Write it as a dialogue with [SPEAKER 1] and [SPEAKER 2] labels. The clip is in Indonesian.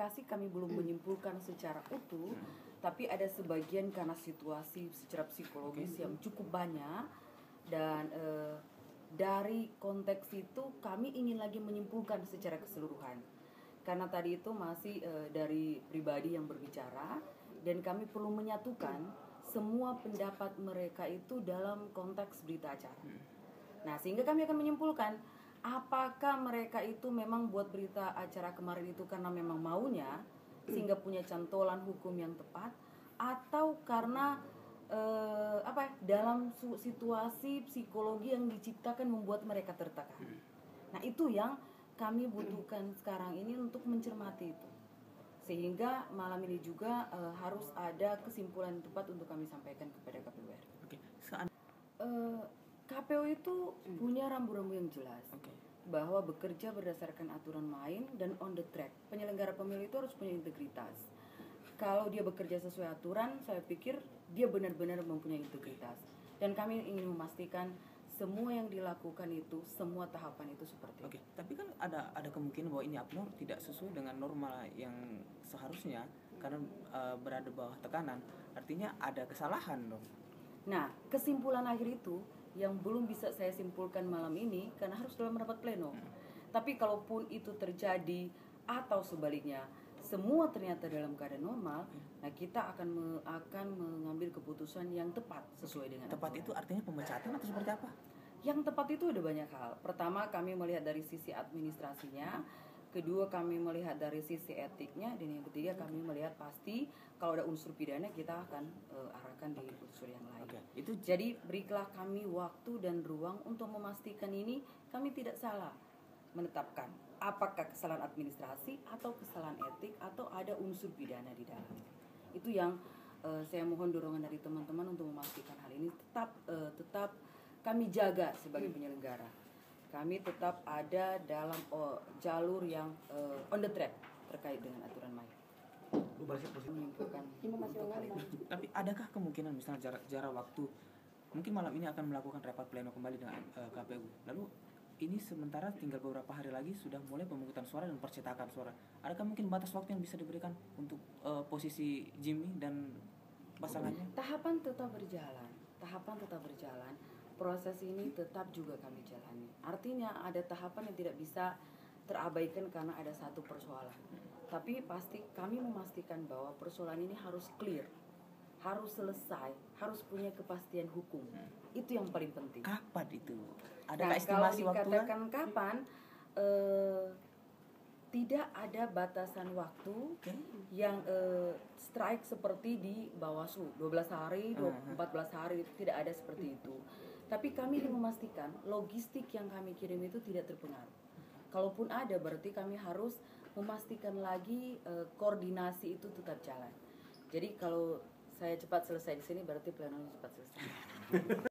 [SPEAKER 1] klarifikasi kami belum menyimpulkan secara utuh, tapi ada sebagian karena situasi secara psikologis yang cukup banyak. Dan eh, dari konteks itu kami ingin lagi menyimpulkan secara keseluruhan. Karena tadi itu masih eh, dari pribadi yang berbicara dan kami perlu menyatukan semua pendapat mereka itu dalam konteks berita acara. Nah, sehingga kami akan menyimpulkan apakah mereka itu memang buat berita acara kemarin itu karena memang maunya sehingga punya cantolan hukum yang tepat atau karena eh, apa ya, dalam situasi psikologi yang diciptakan membuat mereka tertekan. Nah, itu yang kami butuhkan sekarang ini untuk mencermati itu. Sehingga malam ini juga eh, harus ada kesimpulan tepat untuk kami sampaikan kepada KPU.
[SPEAKER 2] Oke, sean-
[SPEAKER 1] Eh, KPU itu punya rambu-rambu yang jelas
[SPEAKER 2] Oke.
[SPEAKER 1] bahwa bekerja berdasarkan aturan main dan on the track. Penyelenggara pemilu itu harus punya integritas. Kalau dia bekerja sesuai aturan, saya pikir dia benar-benar mempunyai integritas. Dan kami ingin memastikan semua yang dilakukan itu, semua tahapan itu seperti
[SPEAKER 2] Oke, tapi kan ada ada kemungkinan bahwa ini upload tidak sesuai dengan norma yang seharusnya karena eh, berada bawah tekanan. Artinya ada kesalahan dong.
[SPEAKER 1] Nah, kesimpulan akhir itu yang belum bisa saya simpulkan malam ini karena harus dalam rapat pleno. Tapi kalaupun itu terjadi atau sebaliknya semua ternyata dalam keadaan normal, nah kita akan me- akan mengambil keputusan yang tepat sesuai dengan
[SPEAKER 2] Tepat
[SPEAKER 1] aturan.
[SPEAKER 2] itu artinya pemecatan atau seperti apa?
[SPEAKER 1] Yang tepat itu ada banyak hal. Pertama, kami melihat dari sisi administrasinya. Kedua, kami melihat dari sisi etiknya. Dan yang ketiga, kami melihat pasti kalau ada unsur pidana kita akan eh, arahkan di unsur yang lain.
[SPEAKER 2] Oke, itu
[SPEAKER 1] Jadi berilah kami waktu dan ruang untuk memastikan ini kami tidak salah menetapkan apakah kesalahan administrasi atau kesalahan etik atau ada unsur pidana di dalam. Itu yang eh, saya mohon dorongan dari teman-teman untuk memastikan hal ini tetap eh, tetap kami jaga sebagai penyelenggara. Kami tetap ada dalam oh, jalur yang eh, on the track terkait dengan aturan main. Menyimpulkan
[SPEAKER 2] tapi adakah kemungkinan misalnya jarak jarak waktu mungkin malam ini akan melakukan rapat pleno kembali dengan eh, KPU. Lalu ini sementara tinggal beberapa hari lagi sudah mulai pemungutan suara dan percetakan suara. Adakah mungkin batas waktu yang bisa diberikan untuk eh, posisi Jimmy dan pasangannya?
[SPEAKER 1] Tahapan tetap berjalan, tahapan tetap berjalan. Proses ini tetap juga kami jalani. Artinya ada tahapan yang tidak bisa terabaikan karena ada satu persoalan. Tapi pasti kami memastikan bahwa persoalan ini harus clear, harus selesai, harus punya kepastian hukum. Itu yang paling penting.
[SPEAKER 2] Kapan itu?
[SPEAKER 1] Nah,
[SPEAKER 2] Adakah
[SPEAKER 1] kalau
[SPEAKER 2] estimasi waktu?
[SPEAKER 1] dikatakan kapan, eh, tidak ada batasan waktu
[SPEAKER 2] Oke.
[SPEAKER 1] yang eh, strike seperti di Bawaslu 12 hari,
[SPEAKER 2] Hmm.
[SPEAKER 1] 14 hari itu tidak ada seperti itu. Tapi kami ingin memastikan logistik yang kami kirim itu tidak terpengaruh. Kalaupun ada berarti kami harus memastikan lagi eh, koordinasi itu tetap jalan. Jadi kalau saya cepat selesai di sini berarti plenonya cepat selesai.